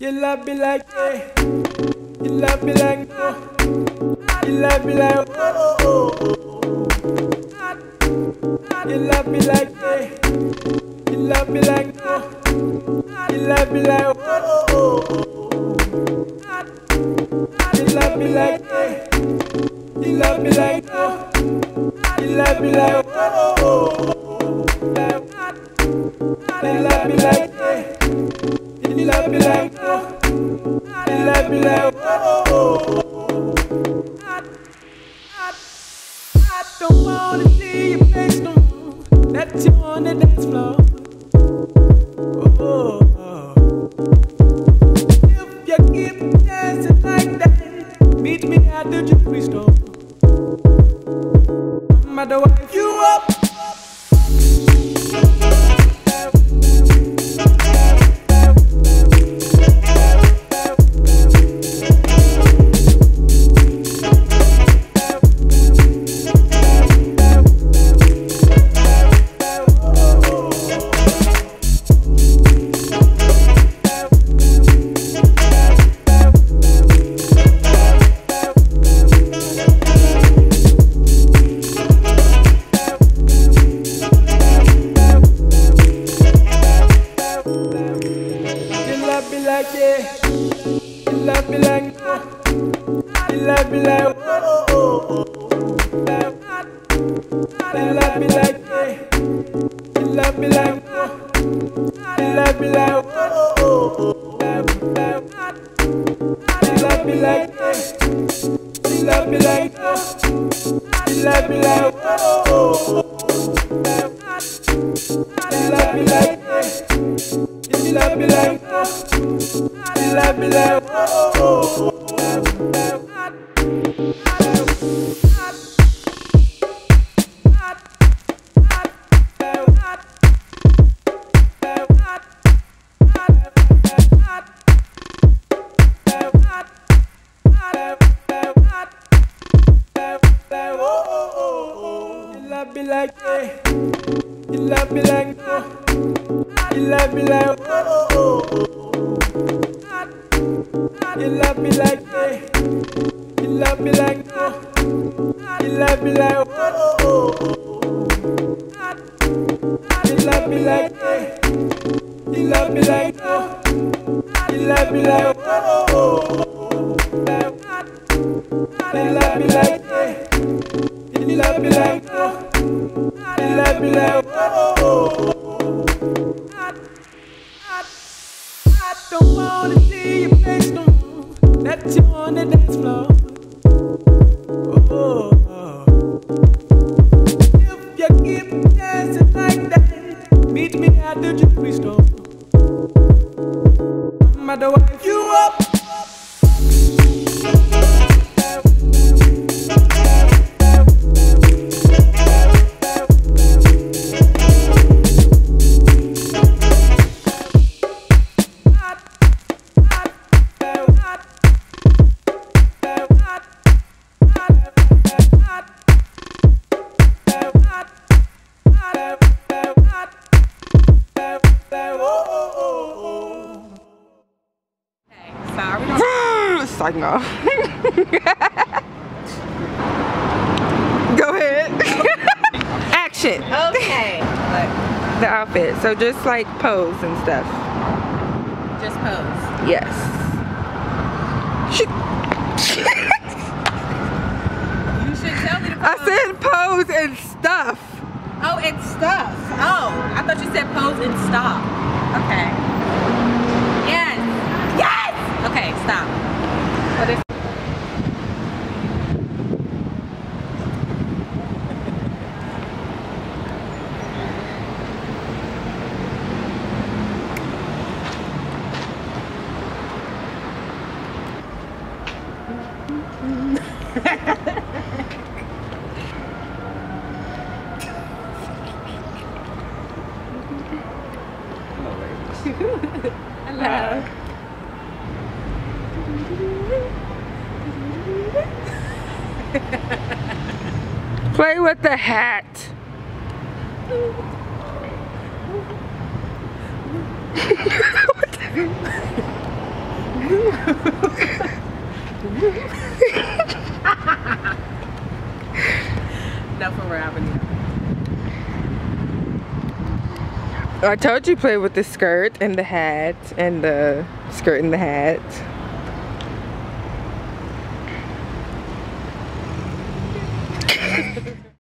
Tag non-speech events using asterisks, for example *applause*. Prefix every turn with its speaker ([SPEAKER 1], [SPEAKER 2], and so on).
[SPEAKER 1] You love me like yeah. You love me like eh. no. You love me like oh oh oh. You love me like yeah. You love me like eh. no. You love me like oh oh oh. You love me like yeah. You love me like no. You love me like oh oh I don't wanna see your face no more. You on the dance floor. Oh. If you keep dancing like that, meet me at the jewelry store. I'm you up. Love me like. You love me like oh oh oh. You love me like. You love me like. You love me like oh oh oh. You love me like. You love me like. You love me like oh oh oh. You love me like. You love me like. You love me like oh oh oh. Me like yeah. You love me like eh. no. You love me like oh oh oh. You love me like yeah. You love me like no. You love me like oh oh oh. You love me like yeah. You love me like no. You love me like oh oh oh. You love me like yeah. You love me like no. You love me like on the dance floor. Oh, oh. If you keep dancing like that, meet me at the jewelry store. I'm the wife you up.
[SPEAKER 2] Psyching off. Go ahead. *laughs* Action.
[SPEAKER 3] Okay.
[SPEAKER 2] The outfit. So just like pose and stuff.
[SPEAKER 3] just pose.
[SPEAKER 2] Yes.
[SPEAKER 3] You should tell me to pose.
[SPEAKER 2] I said pose and stuff.
[SPEAKER 3] Oh, and stuff. Oh, I thought you said pose and stop. Okay. Yes. Yes. Okay, stop. What is? Hello. *laughs*
[SPEAKER 2] Play with the hat. *laughs*
[SPEAKER 3] no, for *laughs* really.
[SPEAKER 2] I told you play with the skirt and the hat and the skirt and the hat.